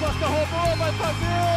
Costa roubou, vai fazer!